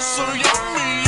so yummy.